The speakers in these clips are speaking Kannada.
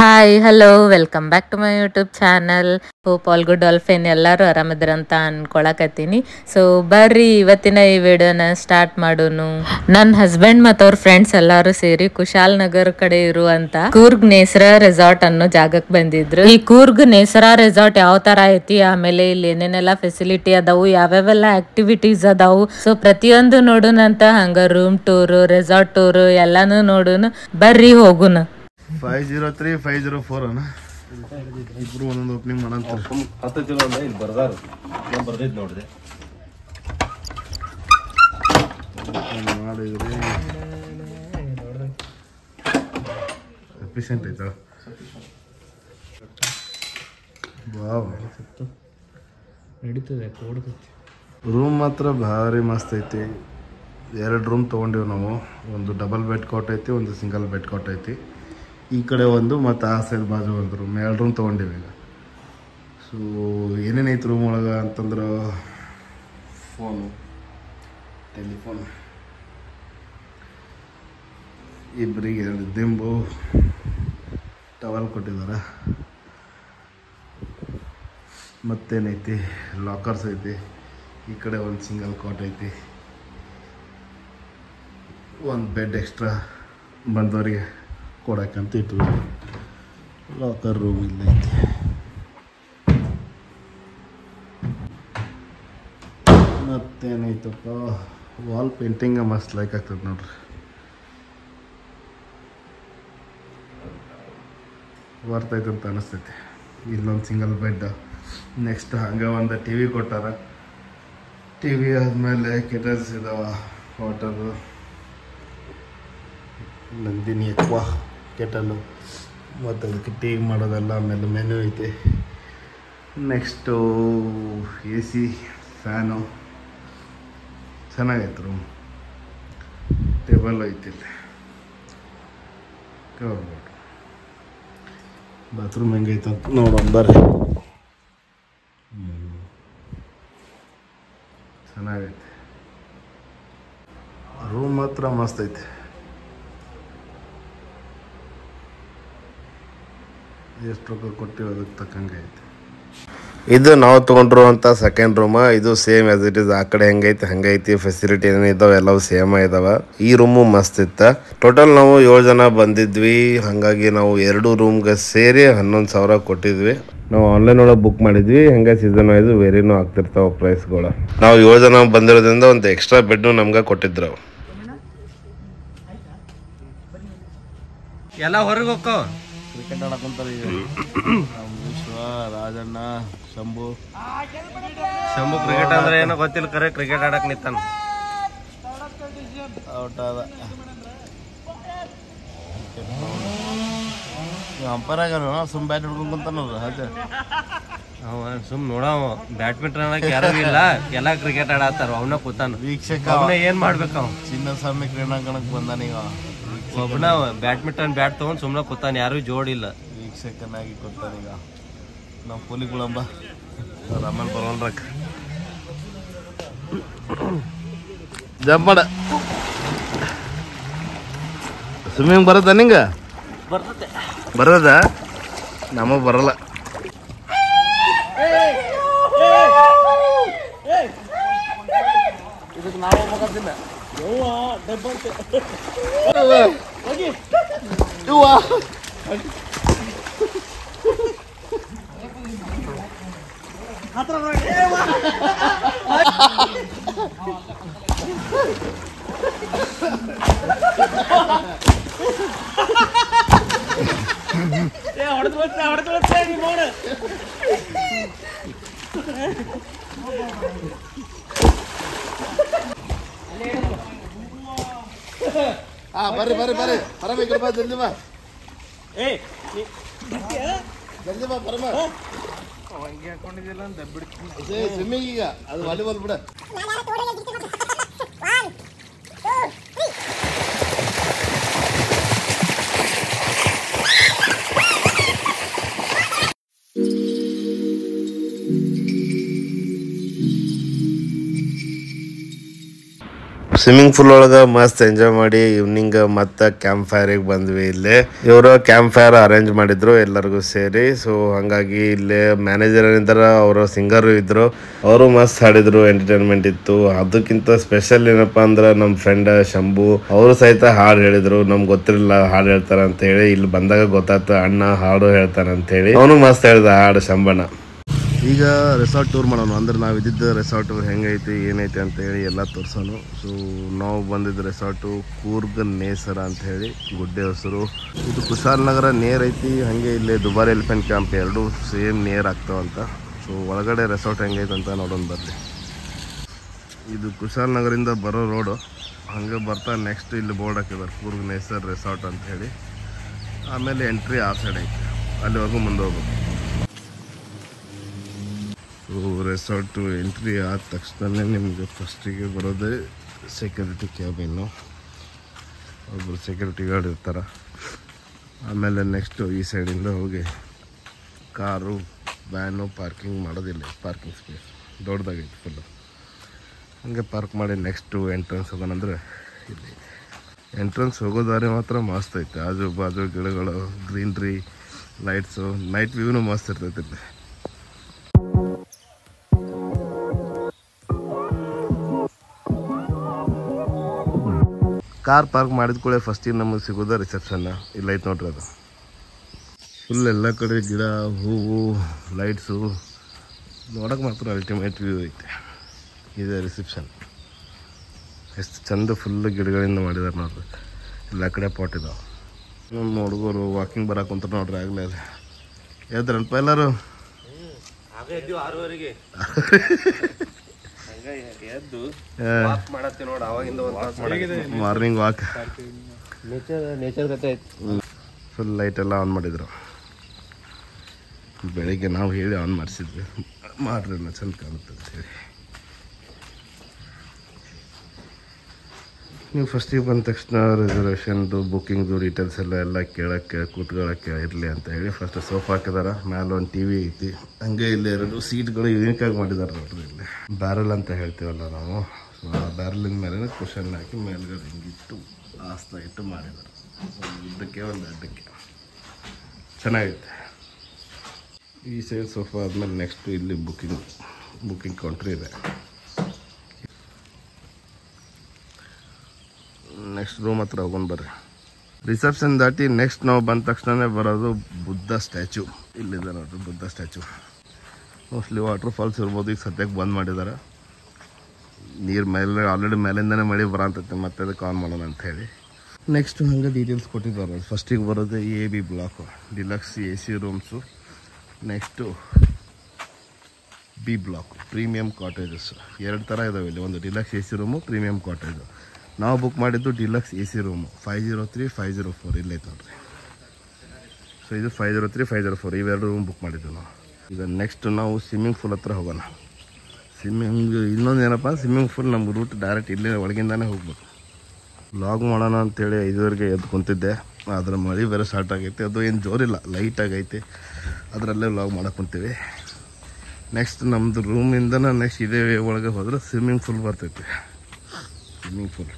Hi hello welcome back to my YouTube channel hope all good all fine ಎಲ್ಲರೂ ಆರಾಮಿದ್ರಂತ ಅನ್ಕೊಳಕತ್ತೀನಿ. ಸೊ ಬರ್ರಿ, ಇವತ್ತಿನ ಈ ವಿಡಿಯೋನ ಸ್ಟಾರ್ಟ್ ಮಾಡೋನು. ನನ್ನ ಹಸ್ಬೆಂಡ್ ಮತ್ತು ಅವ್ರ ಫ್ರೆಂಡ್ಸ್ ಎಲ್ಲರೂ ಸೇರಿ ಕುಶಾಲ್ ನಗರ್ ಕಡೆ ಇರುವಂತ ಕೂರ್ಗ್ ನೇಸರ ರೆಸಾರ್ಟ್ ಅನ್ನೋ ಜಾಗಕ್ಕೆ ಬಂದಿದ್ರು. ಈ ಕೂರ್ಗ್ ನೇಸರ ರೆಸಾರ್ಟ್ ಯಾವ ತರ ಐತಿ? ಆಮೇಲೆ ಇಲ್ಲಿ ಏನೇನೆಲ್ಲ ಫೆಸಿಲಿಟಿ ಅದಾವು? ಯಾವ್ಯಾವೆಲ್ಲ ಆಕ್ಟಿವಿಟೀಸ್ ಅದಾವು? ಸೊ ಪ್ರತಿಯೊಂದು ನೋಡುನಂತ ಹಂಗ ರೂಮ್ ಟೂರ್ ರೆಸಾರ್ಟ್ ಟೂರ್ ಎಲ್ಲಾನು ನೋಡೋಣ ಬರ್ರಿ, ಹೋಗುನು. Five zero three five zero four ಅನ್ನ ಇಬ್ರು ಒಂದೊಂದು ಓಪನಿಂಗ್ ಮಾಡಂತ ಹತ್ತು ಚಲೋ ಅಂದ್ರೆ ಇಲ್ಲಿ ಬರ್ದಾರ. ನಾನು ಬರ್ದಿದ್ದು ನೋಡಿದೆ ಮಾಡಿದ್ರಿ. ಎಫಿಷಿಯಂಟ್ ಐತ ವಾವ್. ನಡೀತದೆ ಕೊಡ್ತೈತಿ ರೂಮ್ ಮಾತ್ರ ಭಾರಿ ಮಸ್ತ್ ಐತಿ. ಎರಡು ರೂಮ್ ತೊಗೊಂಡಿವಿ ನಾವು. ಒಂದು ಡಬಲ್ ಬೆಡ್ ಕಾಟ್ ಐತಿ ಒಂದು ಸಿಂಗಲ್ ಬೆಡ್ ಕಾಟ್ ಐತಿ. ಈ ಕಡೆ ಒಂದು ಮತ್ತು ಆ ಸೈಡ್ ಬಾಜು ಒಂದು ರೂಮ್ ಎರಡು ರೂಮ್ ತೊಗೊಂಡಿವಿ ಈಗ. ಸೊ ಏನೇನೈತಿ ರೂಮ್ ಒಳಗೆ ಅಂತಂದ್ರೆ ಫೋನು ಟೆಲಿಫೋನ್ ಇಬ್ಬರಿಗೆ ಎರಡು ದಿಂಬು ಟವಲ್ ಕೊಟ್ಟಿದ್ದಾರೆ ಮತ್ತೇನೈತಿ? ಲಾಕರ್ಸ್ ಐತಿ. ಈ ಕಡೆ ಒಂದು ಸಿಂಗಲ್ ಕಾಟ್ ಐತಿ. ಒಂದು ಬೆಡ್ ಎಕ್ಸ್ಟ್ರಾ ಬಂದವರಿಗೆ. ಕೊಡಕ್ಕಂತ ಇಟ್ಟು ಲಾಕರ್ ರೂಮ್ ಇಲ್ಲ ಐತಿ. ಮತ್ತೇನೈತಪ್ಪ ವಾಲ್ ಪೇಂಟಿಂಗ್ ಮಸ್ತ್ ಲೈಕ್ ಆಗ್ತದೆ ನೋಡ್ರಿ. ಬರ್ತೈತೆ ಅಂತ ಅನಿಸ್ತೈತಿ. ಇಲ್ಲೊಂದು ಸಿಂಗಲ್ ಬೆಡ್ ನೆಕ್ಸ್ಟ್ ಹಂಗೆ ಒಂದು ಟಿ ವಿ ಕೊಟ್ಟಾರ. ಟಿ ವಿ ಆದಮೇಲೆ ಕೆಟಲ್ಸ್ ಇದಾವ ವಾಟರು ನಂದಿನಿ ಎಕ್ವಾ ಕೆಟಲು ಮತ್ತು ಅದಕ್ಕೆ ಟೀ ಮಾಡೋದೆಲ್ಲ ಆಮೇಲೆ ಮೆನು ಐತೆ. ನೆಕ್ಸ್ಟು ಎ ಸಿ ಫ್ಯಾನು ಚೆನ್ನಾಗೈತೆ ರೂಮ್ ಟೇಬಲ್ ಐತಿ ಕವರ್ಬೋರ್ಡ್ ಬಾತ್ರೂಮ್ ಹೆಂಗೈತೆ ಅಂತ ನೋಡೋಣ, ಬರ್ರಿ. ಚೆನ್ನಾಗೈತೆ. ರೂಮ್ ಮಾತ್ರ ಮಸ್ತ್ ಐತೆ. ಎಷ್ಟು ರೊಕ್ಕ ಕೊಟ್ಟಿವಿ ಅದಕ್ಕೆ ತಕ್ಕಂಗೆ ಐತೆ. ಇದು ನಾವು ತೊಗೊಂಡಿರುವಂಥ ಸೆಕೆಂಡ್ ರೂಮ ಇದು ಸೇಮ್ ಆಸ್ ಇಟ್ ಇಸ್ ಆ ಕಡೆ ಹೆಂಗೈತಿ ಹಂಗೈತಿ ಫೆಸಿಲಿಟಿ ಏನಿದಾವೆ ಎಲ್ಲವೂ ಸೇಮ್ ಇದಾವೆ. ಈ ರೂಮು ಮಸ್ತ್ ಇತ್ತು. ಟೋಟಲ್ ನಾವು ಏಳು ಜನ ಬಂದಿದ್ವಿ. ಹಾಗಾಗಿ ನಾವು ಎರಡು ರೂಮ್ಗೆ ಸೇರಿ ಹನ್ನೊಂದು ಸಾವಿರ ಕೊಟ್ಟಿದ್ವಿ. ನಾವು ಆನ್ಲೈನ್ ಒಳಗೆ ಬುಕ್ ಮಾಡಿದ್ವಿ. ಹಂಗೆ ಸೀಸನ್ ವೈಸ್ ವೇರಿನೂ ಆಗ್ತಿರ್ತಾವೆ ಪ್ರೈಸ್ಗಳು ನಾವು ಏಳು ಜನ ಬಂದಿರೋದ್ರಿಂದ ಒಂದು ಎಕ್ಸ್ಟ್ರಾ ಬೆಡ್ನು ನಮ್ಗೆ ಕೊಟ್ಟಿದ್ರು. ಎಲ್ಲ ಹೊರಗೆ ಹೋಕ್ಕೋ ಕ್ರಿಕೆಟ್ ಆಡಕೊಂತಾರೆ ಈಗ ವಿಶ್ವ ರಾಜಣ್ಣ ಶಂಭು. ಶಂಭು ಕ್ರಿಕೆಟ್ ಅಂದ್ರೆ ಏನೋ ಗೊತ್ತಿಲ್ಲ ಕರೆ ಕ್ರಿಕೆಟ್ ಆಡಕ್ ನಿಂತಾನ. ಔಟ್ ಆದ. ಅಂಪೈರ್ ಆಗ್ಯಾನ ಸುಮ್ ಬ್ಯಾಟ್ ಹಿಡ್ಕೊಂಡ್ ಕುಂತಾನಲ್ಲ ಅವ ಸುಮ್ ನೋಡವ ಬ್ಯಾಡ್ಮಿಂಟನ್ ಅನ್ನಕ್ ಯಾರು ಇಲ್ಲ. ಎಲ್ಲ ಕ್ರಿಕೆಟ್ ಆಡತ್ತಾರ ಅವನ ಕೂತಾನ. ವೀಕ್ಷಕ ಅವನ ಏನ್ ಮಾಡ್ಬೇಕ ಅವ? ಚಿನ್ನಸ್ವಾಮಿ ಕ್ರೀಡಾಂಗಣಕ್ಕೆ ಬಂದಾನೀಗ ಒಬ್ಬನ ಬ್ಯಾಡ್ಮಿಂಟನ್ ಬ್ಯಾಟ್ ತಗೊಂಡ್ ಸುಮ್ಮನೆ ಕೊತ್ತಾನ ಯಾರು ಜೋಡಿಲ್ಲ ವೀಕ್ಷಕನಾಗಿ ಈಗ ನಾವು ಪುಲಿಗುಳಂಬ ಆಮೇಲೆ ಬರೋಲ್ರಕ್ಕ ಜಂಪ್ ಮಾಡ ಸ್ವಿಮ್ಮಿಂಗ್ ಬರುತ್ತಾ ನಿಂಗೆ ಬರೋದ ನಮಗೆ ಬರಲ್ಲ 여우와 내 번째 여기 여우와 다 들어가 여우와 ஏய் அடத்து வச்ச அடத்து வச்ச நீ போடு ಹಾ ಬರ್ರಿ ಬರ್ರಿ ಬರ್ರಿ ಪರಮ ಈ ಕಡೆ ಬಾ ಜಲ್ದಿ ಬಾ ಜಲ್ದಿ ಬಾ ಪರಮ ಸ್ವಿಮ್ಮಿಂಗ್ ಈಗ ಅದು ವಾಲಿಬಾಲ್ ಬಿಡ ಸ್ವಿಮ್ಮಿಂಗ್ ಪೂಲ್ ಒಳಗ ಮಸ್ತ್ ಎಂಜಾಯ್ ಮಾಡಿ ಈವ್ನಿಂಗ್ ಮತ್ತೆ ಕ್ಯಾಂಪ್ ಫೈರಿಗೆ ಬಂದ್ವಿ ಇಲ್ಲಿ. ಇವರು ಕ್ಯಾಂಪ್ ಫೈರ್ ಅರೇಂಜ್ ಮಾಡಿದ್ರು ಎಲ್ಲರಿಗೂ ಸೇರಿ. ಸೊ ಹಂಗಾಗಿ ಇಲ್ಲಿ ಮ್ಯಾನೇಜರ್ ಏನಿದ್ದಾರೆ ಅವರು ಸಿಂಗರು ಇದ್ರು. ಅವರು ಮಸ್ತ್ ಹಾಡಿದ್ರು ಎಂಟರ್ಟೈನ್ಮೆಂಟ್ ಇತ್ತು. ಅದಕ್ಕಿಂತ ಸ್ಪೆಷಲ್ ಏನಪ್ಪಾ ಅಂದ್ರೆ ನಮ್ಮ ಫ್ರೆಂಡ್ ಶಂಭು, ಅವರು ಸಹಿತ ಹಾಡು ಹೇಳಿದ್ರು. ನಮ್ಗೆ ಗೊತ್ತಿರಲಿಲ್ಲ ಹಾಡು ಹೇಳ್ತಾರ ಅಂತ ಹೇಳಿ. ಇಲ್ಲಿ ಬಂದಾಗ ಗೊತ್ತಾಯ್ತು, ಅಣ್ಣ ಹಾಡು ಹೇಳ್ತಾನೆ ಅಂತ ಹೇಳಿ. ಅವನು ಮಸ್ತ್ ಹೇಳಿದ ಹಾಡು ಶಂಭಣ್ಣ ಈಗ ರೆಸಾರ್ಟ್ ಟೂರ್ ಮಾಡೋಣ. ಅಂದ್ರೆ ನಾವು ಇದ್ದಿದ್ದ ರೆಸಾರ್ಟು ಹೆಂಗೈತಿ, ಏನೈತಿ ಅಂತ ಹೇಳಿ ಎಲ್ಲ ತೋರ್ಸೋಣ. ಸೊ ನಾವು ಬಂದಿದ್ದ ರೆಸಾರ್ಟು ಕೂರ್ಗ್ ನೇಸರ ಅಂತ ಹೇಳಿ ಗುಡ್ಡೆ ಹೆಸರು. ಇದು ಕುಶಾಲ್ ನಗರ ನೇರ್ ಐತಿ, ಹಾಗೆ ಇಲ್ಲಿ ದುಬಾರಿ ಎಲಿಫೆಂಟ್ ಕ್ಯಾಂಪ್ ಎರಡು ಸೇಮ್ ನೇರ್ ಆಗ್ತಾವಂತ ಸೊ ಒಳಗಡೆ ರೆಸಾರ್ಟ್ ಹೆಂಗೈತೆ ಅಂತ ನೋಡೋಣ ಬರ್ರಿ. ಇದು ಕುಶಾಲ್ ನಗರಿಂದ ಬರೋ ರೋಡು ಹಂಗೆ ಬರ್ತಾ ನೆಕ್ಸ್ಟ್ ಇಲ್ಲಿ ಬೋರ್ಡ್ ಹಾಕಿದ್ದಾರೆ ಕೂರ್ಗ್ ನೇಸರ್ ರೆಸಾರ್ಟ್ ಅಂತ ಹೇಳಿ. ಆಮೇಲೆ ಎಂಟ್ರಿ ಆ ಸೈಡ್ ಐತಿ. ಅಲ್ಲಿವರೆಗೂ ಮುಂದೆ ಹೋಗ್ಬೇಕು. ರೆಸಾರ್ಟು ಎಂಟ್ರಿ ಆದ ತಕ್ಷಣವೇ ನಿಮಗೆ ಫಸ್ಟಿಗೆ ಬರೋದೇ ಸೆಕ್ಯೂರಿಟಿ ಕ್ಯಾಬಿನ್ನು ಒಬ್ಬರು ಸೆಕ್ಯೂರಿಟಿ ಗಾರ್ಡ್ ಇರ್ತಾರೆ. ಆಮೇಲೆ ನೆಕ್ಸ್ಟು ಈ ಸೈಡಿಂದ ಹೋಗಿ ಕಾರು ವ್ಯಾನು ಪಾರ್ಕಿಂಗ್ ಮಾಡೋದಿಲ್ಲ ಪಾರ್ಕಿಂಗ್ ಸ್ಪೇಸ್ ದೊಡ್ಡದಾಗೈತೆ ಫುಲ್ಲು ಹಂಗೆ ಪಾರ್ಕ್ ಮಾಡಿ ನೆಕ್ಸ್ಟು ಎಂಟ್ರೆನ್ಸ್ ಹೋಗೋಣಂದ್ರೆ ಇಲ್ಲಿ. ಎಂಟ್ರೆನ್ಸ್ ಹೋಗೋ ದಾರಿ ಮಾತ್ರ ಮಸ್ತ್ ಐತೆ. ಆಜು ಬಾಜು ಗಿಡಗಳು ಗ್ರೀನ್ರಿ ಲೈಟ್ಸು ನೈಟ್ ವ್ಯೂನು ಮಸ್ತ್ ಇರ್ತೈತೆ ಇಲ್ಲಿ. ಕಾರ್ ಪಾರ್ಕ್ ಮಾಡಿದ ಫಸ್ಟ್ ಫಸ್ಟಿಗೆ ನಮಗೆ ಸಿಗೋದ ರಿಸೆಪ್ಷನ್ ಇಲ್ಲ ಐತೆ ನೋಡ್ರಿ ಅದು. ಫುಲ್ ಎಲ್ಲ ಕಡೆ ಗಿಡ ಹೂವು ಲೈಟ್ಸು ನೋಡೋಕೆ ಮಾತ್ರ ಅಲ್ಟಿಮೇಟ್ ವ್ಯೂ ಐತೆ. ಇದೆ ರಿಸೆಪ್ಷನ್ ಎಷ್ಟು ಚಂದ ಫುಲ್ ಗಿಡಗಳಿಂದ ಮಾಡಿದಾರೆ ನೋಡ್ರಿ. ಎಲ್ಲ ಕಡೆ ಪಾಟ್ ಇದಾವೆ. ನಮ್ಮ ಹುಡುಗರು ವಾಕಿಂಗ್ ಬರಕ್ಕೆ ಕುಂತ ನೋಡ್ರಿ ಆಗಲೇ ಅದು ಎದ್ರನ್ಪ ಎಲ್ಲರೂ? ಆರೂವರೆಗೆ. ಹಂಗ ಎದ್ದು ಮಾಡತ್ತಿ ನೋಡ ಅವಾಗಿಂದ ಒಂದು ಮಾರ್ನಿಂಗ್ ವಾಕ್ ನೇಚರ್ ನೇಚರ್ ಕತೆ ಐತಿ ಫುಲ್ ಲೈಟ್ ಎಲ್ಲ ಆನ್ ಮಾಡಿದ್ರು. ಬೆಳಿಗ್ಗೆ ನಾವು ಹೇಳಿ ಆನ್ ಮಾಡಿಸಿದ್ವಿ. ಮಾಡ್ರಿ ಚಂದ ಕಾಣುತ್ತೆ ಅಂತ ನೀವು ಫಸ್ಟಿಗೆ ಬಂದ ತಕ್ಷಣ ರಿಸರ್ವೇಷನ್ದು ಬುಕ್ಕಿಂಗ್ದು ಡೀಟೇಲ್ಸ್ ಎಲ್ಲ ಎಲ್ಲ ಕೇಳೋಕ್ಕೆ ಕೂತ್ಕೊಳ್ಳೋಕ್ಕೆ ಇರಲಿ ಅಂತ ಹೇಳಿ ಫಸ್ಟ್ ಸೋಫಾ ಹಾಕಿದಾರೆ. ಮೇಲೆ ಒಂದು ಟಿ ವಿ ಐತಿ. ಹಂಗೆ ಇಲ್ಲಿ ಎರಡು ಸೀಟ್ಗಳು ಯೂನಿಕಾಗಿ ಮಾಡಿದ್ದಾರೆ ನೋಡ್ರಿ ಇಲ್ಲಿ. ಬ್ಯಾರಲ್ ಅಂತ ಹೇಳ್ತೀವಲ್ಲ ನಾವು. ಸೊ ಆ ಬ್ಯಾರಲಿನ ಮೇಲೆ ಕುಷನ್ ಹಾಕಿ ಮೇಲ್ಗಡೆ ಹಿಂಗಿಟ್ಟು ಇಟ್ಟು ಮಾಡಿದ್ದಾರೆ ಇದಕ್ಕೆ ಒಂದು ಅಡ್ಡಕ್ಕೆ. ಚೆನ್ನಾಗೈತೆ. ಈ ಸೈಡ್ ಸೋಫಾ ಆದಮೇಲೆ ನೆಕ್ಸ್ಟ್ ಇಲ್ಲಿ ಬುಕ್ಕಿಂಗ್ ಬುಕ್ಕಿಂಗ್ ಕೌಂಟ್ರ್ ಇದೆ. ನೆಕ್ಸ್ಟ್ ರೂಮ್ ಹತ್ರ ಹೋಗೊಂಡು ಬರ್ರಿ. ರಿಸೆಪ್ಷನ್ ದಾಟಿ ನೆಕ್ಸ್ಟ್ ನಾವು ಬಂದ ತಕ್ಷಣವೇ ಬರೋದು ಬುದ್ಧ ಸ್ಟ್ಯಾಚು ಇಲ್ಲಿದೆ ನೋಡ್ರಿ Buddha statue mostly waterfalls ಇರ್ಬೋದು, ಈಗ ಸದ್ಯಕ್ಕೆ ಬಂದ್ ಮಾಡಿದ್ದಾರೆ ನೀರು ಮೇಲೆ ಆಲ್ರೆಡಿ ಮೇಲಿಂದನೇ ಮಳೆ ಬರಂತೈತೆ, ಮತ್ತೆ ಅದಕ್ಕೆ ಆನ್ ಮಾಡೋಣ ಅಂತ ಹೇಳಿ. ನೆಕ್ಸ್ಟ್ ಹಂಗೆ ಡೀಟೇಲ್ಸ್ ಕೊಟ್ಟಿದ್ದಾರೆ. ಫಸ್ಟಿಗೆ ಬರೋದು A B block deluxe A C rooms next B block premium cottages ಎರಡು ಥರ ಇದಾವೆ ಇಲ್ಲಿ. ಒಂದು deluxe A C room premium cottage ನಾವು ಬುಕ್ ಮಾಡಿದ್ದು deluxe A C room five zero three five zero four ಇಲ್ಲೈತೆ ನೋಡ್ರಿ. ಸೊ ಇದು five zero three five zero four ಇವೆರಡು ರೂಮ್ ಬುಕ್ ಮಾಡಿದ್ದು ನಾವು. ಈಗ ನೆಕ್ಸ್ಟ್ ನಾವು ಸ್ವಿಮ್ಮಿಂಗ್ ಫೂಲ್ ಹತ್ರ ಹೋಗೋಣ. ಸ್ವಿಮ್ಮಿಂಗ್ ಇನ್ನೊಂದು ಏನಪ್ಪ ಸ್ವಿಮ್ಮಿಂಗ್ ಫೂಲ್ ನಮ್ಮ ರೂಟ್ ಡೈರೆಕ್ಟ್ ಇಲ್ಲೇ ಒಳಗಿಂದಾನೇ ಹೋಗ್ಬೇಕು. ಲಾಗ್ ಮಾಡೋಣ ಅಂತೇಳಿ ಐದುವರೆಗೆ ಎದ್ದು ಕುಂತಿದ್ದೆ. ಅದರ ಮಳೆ ಬೇರೆ ಸ್ಟಾರ್ಟ್ ಆಗೈತೆ. ಅದು ಏನು ಜೋರಿಲ್ಲ ಲೈಟ್ ಆಗೈತೆ. ಅದರಲ್ಲೇ ಲಾಗ್ ಮಾಡೋಕೆ ಕುಂತೀವಿ. ನೆಕ್ಸ್ಟ್ ನಮ್ಮದು ರೂಮಿಂದನ ನೆಕ್ಸ್ಟ್ ಇದೇ ಒಳಗೆ ಹೋದ್ರೆ ಸ್ವಿಮ್ಮಿಂಗ್ ಫೂಲ್ ಬರ್ತೈತೆ. ಸ್ವಿಮ್ಮಿಂಗ್ ಪೂಲ್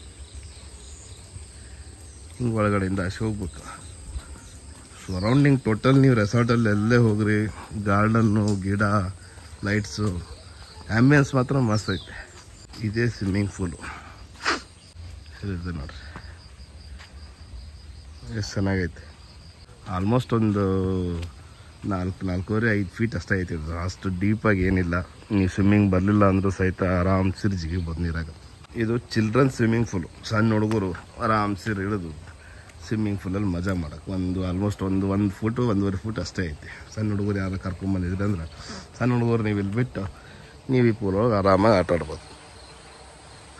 ಹಿಂಗೆ ಒಳಗಡೆಯಿಂದ ಅಷ್ಟು ಹೋಗ್ಬೇಕು ಸರೌಂಡಿಂಗ್ ಟೋಟಲ್ ನೀವು ರೆಸಾರ್ಟಲ್ಲಿ ಎಲ್ಲೇ ಹೋಗ್ರಿ ಗಾರ್ಡನ್ನು ಗಿಡ ಲೈಟ್ಸು ಆ್ಯಂಬಿಯನ್ಸ್ ಮಾತ್ರ ಮಸ್ತ್ ಐತೆ. ಇದೇ ಸ್ವಿಮ್ಮಿಂಗ್ ಫೂಲು ಇಲ್ಲಿದೆ ನೋಡ್ರಿ. ಎಷ್ಟು ಚೆನ್ನಾಗೈತೆ. ಆಲ್ಮೋಸ್ಟ್ ಒಂದು ನಾಲ್ಕು, ನಾಲ್ಕೂವರೆ, ಐದು ಫೀಟ್ ಅಷ್ಟೇ ಐತೆ ಇದು. ಅಷ್ಟು ಡೀಪಾಗಿ ಏನಿಲ್ಲ. ನೀವು ಸ್ವಿಮ್ಮಿಂಗ್ ಬರಲಿಲ್ಲ ಅಂದರೂ ಸಹಿತ ಆರಾಮ್ಸಿರಿ ಜಿಗಿಬೋದು ನೀರಾಗ ಇದು ಚಿಲ್ಡ್ರನ್ ಸ್ವಿಮ್ಮಿಂಗ್ ಫೂಲು ಸಣ್ಣ ಹುಡುಗರು ಆರಾಮ್ಸಿರಿ ಇಳಿದು ಸ್ವಿಮ್ಮಿಂಗ್ ಫೂಲಲ್ಲಿ ಮಜಾ ಮಾಡಕ್ಕೆ ಒಂದು ಆಲ್ಮೋಸ್ಟ್ ಒಂದು ಒಂದು ಫುಟು ಒಂದೂವರೆ ಫುಟ್ ಅಷ್ಟೇ ಐತಿ. ಸಣ್ಣ ಹುಡುಗರು ಯಾರು ಕರ್ಕೊಂಬಂದಿದ್ರಿ ಅಂದ್ರೆ, ಸಣ್ಣ ಹುಡುಗರು ನೀವು ಇಲ್ಲಿ ಬಿಟ್ಟು ನೀವು ಈ ಪೂಲ್ ಒಳಗೆ ಆರಾಮಾಗಿ ಆಟ ಆಡ್ಬೋದು.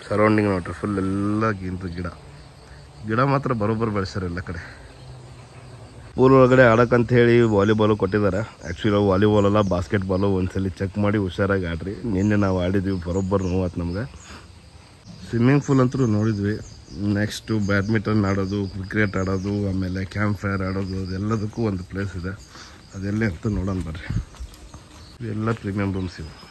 ಸರೌಂಡಿಂಗ್ ನೋಡ್ರಿ ಫುಲ್ ಎಲ್ಲ ಗಿಂತ ಗಿಡ. ಗಿಡ ಮಾತ್ರ ಬರೋಬ್ಬರು ಬೆಳೆಸ್ಯಾರ ಎಲ್ಲ ಕಡೆ. ಪೂಲ್ ಒಳಗಡೆ ಆಡೋಕ್ಕಂಥೇಳಿ ಹೇಳಿ ವಾಲಿಬಾಲು ಕೊಟ್ಟಿದ್ದಾರೆ. ಆ್ಯಕ್ಚುಲಿ ವಾಲಿಬಾಲ್ ಅಲ್ಲ ಬಾಸ್ಕೆಟ್ಬಾಲು ಒಂದ್ಸಲಿ ಚೆಕ್ ಮಾಡಿ ಹುಷಾರಾಗಿ ಆಡ್ರಿ. ನಿನ್ನೆ ನಾವು ಆಡಿದ್ವಿ, ಬರೋಬ್ಬರು ನೋವಾತು ನಮ್ಗೆ. ಸ್ವಿಮ್ಮಿಂಗ್ ಫೂಲ್ ಅಂತೂ ನೋಡಿದ್ವಿ. ನೆಕ್ಸ್ಟು ಬ್ಯಾಡ್ಮಿಂಟನ್ ಆಡೋದು ಕ್ರಿಕೆಟ್ ಆಡೋದು, ಆಮೇಲೆ ಕ್ಯಾಂಪ್ ಫೈರ್ ಆಡೋದು, ಅದೆಲ್ಲದಕ್ಕೂ ಒಂದು ಪ್ಲೇಸ್ ಇದೆ. ಅದೆಲ್ಲ ಅಂತ ನೋಡೋಣ ಬರ್ರಿ. ಇವೆಲ್ಲ ಪ್ರೀಮಿಯಂ ರೂಮ್ಸ್ ಇವು.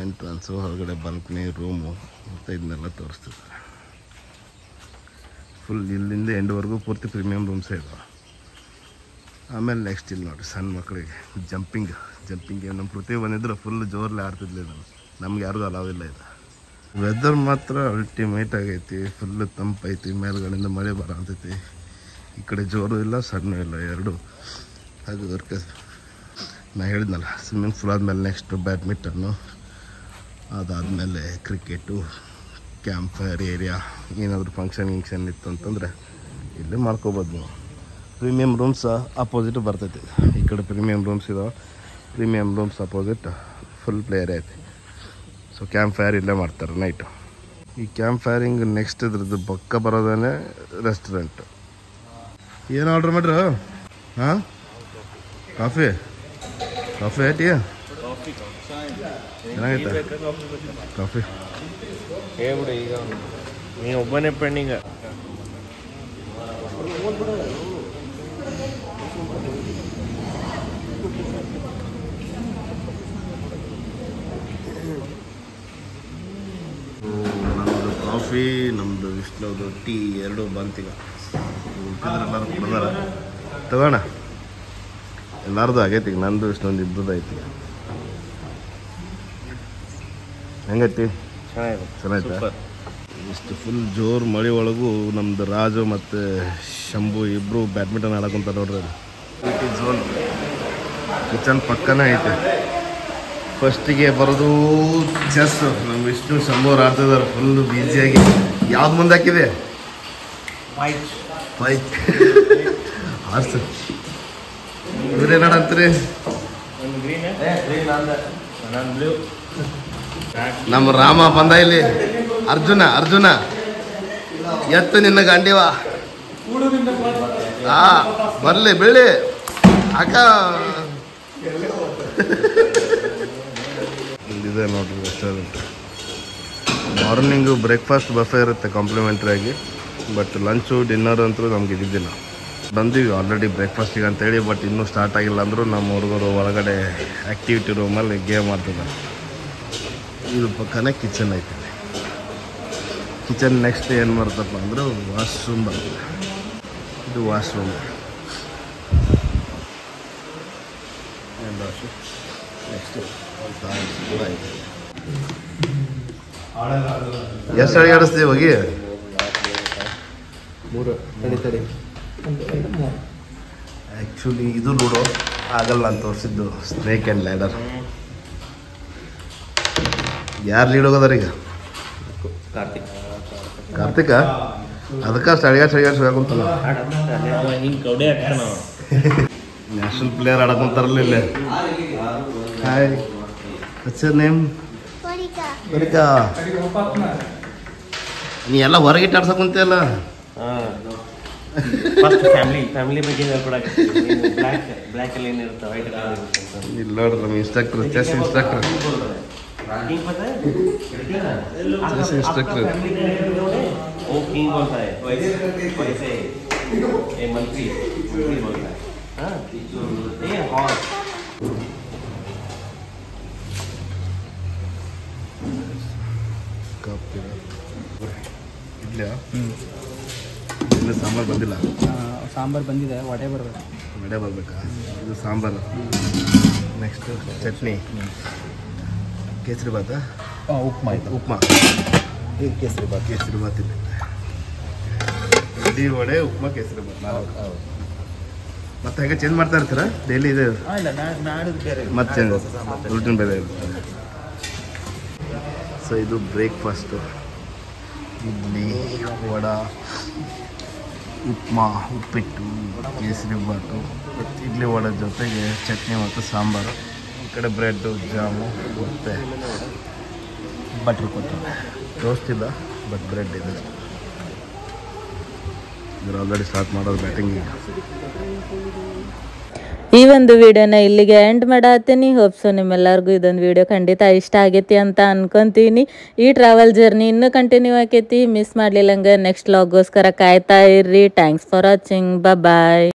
ಎಂಟ್ರನ್ಸು ಹೊರಗಡೆ ಬಾಲ್ಕನಿ ರೂಮು ಮತ್ತು ಇದನ್ನೆಲ್ಲ ತೋರಿಸ್ತಿದ್ದಾರೆ. ಫುಲ್ ಇಲ್ಲಿಂದ ಎಂಡ್ವರೆಗೂ ಪೂರ್ತಿ ಪ್ರೀಮಿಯಂ ರೂಮ್ಸೇ ಇದಾವೆ. ಆಮೇಲೆ ನೆಕ್ಸ್ಟ್ ಇಲ್ಲಿ ನೋಡಿರಿ, ಸಣ್ಣ ಮಕ್ಕಳಿಗೆ ಜಂಪಿಂಗ್ ಜಂಪಿಂಗ್ ನಮ್ಮ ಪೃಥ್ವಿ ಬಂದಿದ್ರು ಫುಲ್ ಜೋರಲ್ಲಿ ಆಡ್ತಿದ್ಲಿ ನಾನು ನಮ್ಗೆ ಯಾರಿಗೂ ಅಲಾವ್ ಇಲ್ಲ ಇದು. ವೆದರ್ ಮಾತ್ರ ಅಲ್ಟಿಮೇಟ್ ಆಗೈತಿ ಫುಲ್ ತಂಪೈತಿ ಮೇಲ್ಗಡೆಯಿಂದ ಮಳೆ ಬರತೈತಿ. ಈ ಕಡೆ ಜೋರು ಇಲ್ಲ, ಸಣ್ಣ ಇಲ್ಲ, ಎರಡು. ಹಾಗೆ ವರ್ಕ ನಾ ಹೇಳಿದ್ನಲ್ಲ ಸ್ವಿಮ್ಮಿಂಗ್ ಫುಲ್ ಆದಮೇಲೆ ನೆಕ್ಸ್ಟು ಬ್ಯಾಡ್ಮಿಂಟನ್ನು ಅದಾದಮೇಲೆ ಕ್ರಿಕೆಟು ಕ್ಯಾಂಪ್ ಫೈರ್ ಏರಿಯಾ ಏನಾದರೂ ಫಂಕ್ಷನ್ ಗಿಂಕ್ಷನ್ ಇತ್ತು ಅಂತಂದರೆ, ಇಲ್ಲೇ ಮಾಡ್ಕೋಬೋದು. ನೀವು ಪ್ರೀಮಿಯಂ ರೂಮ್ಸ್ ಅಪೋಸಿಟ್ ಬರ್ತೈತಿ. ಈ ಕಡೆ ಪ್ರೀಮಿಯಂ ರೂಮ್ಸ್ ಇದಾವೆ. Premium rooms opposite pool player ಐತಿ. ಸೊ ಕ್ಯಾಂಪ್ ಫೈರ್ ಇಲ್ಲೇ ಮಾಡ್ತಾರೆ ನೈಟು ಈ ಕ್ಯಾಂಪ್ ಫೈರಿಂಗ್ ನೆಕ್ಸ್ಟ್ ಇದ್ರದ್ದು ಪಕ್ಕ ಬರೋದೇ ರೆಸ್ಟೋರೆಂಟ್ ಏನು ಆರ್ಡ್ರ್ ಮಾಡ್ರಿ? ಹಾಂ? ಕಾಫಿ ಕಾಫಿ ಐತಿ? ಚೆನ್ನಾಗೈತೆ? ಕಾಫಿ ಹೇಳ್ಬಿಡಿ ಈಗ. ನೀ ಒಬ್ಬನೇ ಪೆಂಡಿಂಗ ನಮ್ಮದು ಕಾಫಿ ನಮ್ಮದು ವಿಷ್ಣುದು ಟೀ ಎರಡು ಬಂತೀಗ ಎಲ್ಲರೂ ಕುಡ್ದಾರ ತಗೋಣ. ಎಲ್ಲಾರ್ದು ಆಗೈತಿ ಈಗ ನಂದು ಇಷ್ಟೊಂದು ಇಬ್ಬರದ್ದು ಐತಿ ಹೆಂಗೈತಿ? ಚೆನ್ನಾಗಿತ್ತು? ಇಷ್ಟು ಫುಲ್ ಜೋರು ಮಳೆ ಒಳಗೂ ನಮ್ದು ರಾಜು ಮತ್ತು ಶಂಭು ಇಬ್ಬರು ಬ್ಯಾಡ್ಮಿಂಟನ್ ಆಡಕೊಂತಾರೆ ನೋಡ್ರಿ ಝೋನ್ ಕಿಚನ್ ಪಕ್ಕನೇ ಐತೆ. ಫಸ್ಟಿಗೆ ಬರೋದು ಚೆಸ್ ನಮ್ಮ ವಿಷ್ಣು ಶಂಭು ಆಡ್ತಿದಾರೆ ಆಡ್ತಿದ್ದಾರೆ ಫುಲ್ ಬ್ಯುಸಿಯಾಗಿ ಯಾವ್ದು ಮುಂದೆ ಹಾಕಿದೆ? ಆರ್ಸ್ ಇವ್ರೇನಾಡ ಅಂತೀರಿ ನಮ್ಮ ರಾಮ ಬಂದ ಇಲ್ಲಿ. ಅರ್ಜುನ ಅರ್ಜುನ. ಎತ್ತು ನಿನ್ನ ಗಂಡಿವಾ. ಆ ಬರ್ಲಿ ಬೆಳ್ಳಿ. ಅಕ್ಕ. ಇಲ್ಲಿದೆ ನೋಡಿರಿ ರೆಸ್ಟೋರೆಂಟ್ ಮಾರ್ನಿಂಗು ಬ್ರೇಕ್ಫಾಸ್ಟ್ ಬಫೆ ಇರುತ್ತೆ ಕಾಂಪ್ಲಿಮೆಂಟ್ರಿ ಆಗಿ. ಬಟ್ ಲಂಚು ಡಿನ್ನರ್ ಅಂತೂ ನಮ್ಗೆ ಇದ್ದಿದ್ದಿಲ್ಲ ಬಂದೀವಿ ಆಲ್ರೆಡಿ ಬ್ರೇಕ್ಫಾಸ್ಟಿಗೆ ಅಂತೇಳಿ ಬಟ್ ಇನ್ನೂ ಸ್ಟಾರ್ಟ್ ಆಗಿಲ್ಲ ಅಂದರೂ ನಮ್ಮ ಹುಡುಗರು ಒಳಗಡೆ ಆ್ಯಕ್ಟಿವಿಟಿ ರೂಮಲ್ಲಿ ಗೇಮ್ ಆಡ್ತಿದ್ದಾರೆ. ಇದು ಪಕ್ಕನೇ ಕಿಚನ್ ಐತೆ. ಕಿಚನ್ ನೆಕ್ಸ್ಟ್ ಏನು ಮಾಡ್ತಪ್ಪ ಅಂದರೆ ವಾಶ್ರೂಮ್ ಬರ್ತದೆ ಇದು ವಾಶ್ರೂಮ್ ನೆಕ್ಸ್ಟ್ ಎಷ್ಟು ಅಡಿ ಆಡಿಸ್ತೀವಿ ಹೋಗಿ? ಆ್ಯಕ್ಚುಲಿ ಇದು ನೋಡು ಆಗಲ್ಲ ಅಂತ ತೋರಿಸಿದ್ದು ಸ್ನೇಕ್ ಆ್ಯಂಡ್ ಲ್ಯಾಡರ್ ಯಾರು ಲೀಡ್ ಹೋಗೋದಾರ ಈಗ? ಕಾರ್ತಿಕ್. ಕಾರ್ತಿಕ? ಅದಕ್ಕೆ ಕೌಡೆ ಹಾಕ್ತಾನ ಅವ. ನ್ಯಾಷನಲ್ ಪ್ಲೇಯರ್ ಆಡಕೊಂತಾರಲ್ಲ ಇಲ್ಲೇ. ಹಾಯ್ ವಾಟ್ಸ್ ನೇಮ್ ಬರಿಕಾ ನೀ ಎಲ್ಲ ಹೊರಗಿಟ್ಟು ಆಡ್ಸಕ್ ಕುಂತಿಯಲ್ಲ ಹಾ ಫಸ್ಟ್ ಫ್ಯಾಮಿಲಿ ಫ್ಯಾಮಿಲಿ ಬಗ್ಗೆ ಹೇಳ್ಕೊಡಕ್ಕೆ ಬ್ಲ್ಯಾಕ್ ಬ್ಲ್ಯಾಕ್ ಅಲ್ಲಿ ಏನಿರುತ್ತೆ ವೈಟ್ ಕಲರ್ ಇಲ್ಲ ನೋಡ್ರಿ ನಮ್ಮ ಇನ್ಸ್ಟ್ರಕ್ಟರ್ ಚೆಸ್ ಇನ್ಸ್ಟ್ರಕ್ಟರ್ किंग पता है जैसे instructor। वो किंग बोलता है वैसे वैसे ये मंत्री मंत्री बोलता है हाँ ये हॉर्स ಸಾಂಬಾರು ಬಂದಿದೆ ವಡೆ ಬರಬೇಕು. ವಡೆ ಬರ್ಬೇಕಾ? ಇದು ಸಾಂಬಾರು. ನೆಕ್ಸ್ಟ್ ಚಟ್ನಿ. ಕೇಸರಿ ಹಾಂ ಉಪ್ಮಾ ಉಪ್ಮಾ. ಇದು ಕೇಸರಿ ಭಾತ್ ಕೇಸರಿ ಭಾತ್ ಇದೆ. ಇಡ್ಲಿ ವಡೆ ಉಪ್ಮಾ ಕೇಸರಿ ಭಾತ್ ಮತ್ತೆ ಹೇಗೆ ಚೇಂಜ್ ಮಾಡ್ತಾ ಇರ್ತೀರಾ? ಡೈಲಿ ಇದೆ ಮತ್ತೆ ಚೇಂಜ್ ರೂಟೀನ್ ಬೇರೆ. ಸೊ ಇದು ಬ್ರೇಕ್ಫಾಸ್ಟು ಇಡ್ಲಿ ವಡ. ಉಪ್ಮಾ, ಉಪ್ಪಿಟ್ಟು, ಕೇಸರಿ ಬಾತು, ಇಡ್ಲಿ ವಡೆ ಜೊತೆಗೆ ಚಟ್ನಿ ಮತ್ತು ಸಾಂಬಾರು. ಈ ಕಡೆ ಬ್ರೆಡ್ಡು, ಜಾಮು, ಮತ್ತು ಬಟ್ರ್ ಕೊಟ್ಟರು ಟೋಸ್ಟ್ ಇಲ್ಲ ಬಟ್ ಬ್ರೆಡ್ ಇದೆ. ಇದ್ರ ಆಲ್ರೆಡಿ ಸ್ಟಾರ್ಟ್ ಮಾಡೋದು ಬ್ಯಾಟಿಂಗ್ ಈ ಒಂದು ವಿಡಿಯೋನ ಇಲ್ಲಿಗೆ ಎಂಡ್ ಮಾಡತ್ತೀನಿ. ಹೋಪ್ಸು ನಿಮ್ಮೆಲ್ಲರಿಗೂ ಇದೊಂದು ವಿಡಿಯೋ ಖಂಡಿತ ಇಷ್ಟ ಆಗೈತಿ ಅಂತ ಅನ್ಕೊಂತೀನಿ. ಈ ಟ್ರಾವೆಲ್ ಜರ್ನಿ ಇನ್ನೂ ಕಂಟಿನ್ಯೂ ಆಕೈತಿ. ಮಿಸ್ ಮಾಡ್ಲಿಲ್ಲಂಗೆ ನೆಕ್ಸ್ಟ್ ಲಾಗೋಸ್ಕರ ಕಾಯ್ತಾ ಇರ್ರಿ. Thanks for watching bye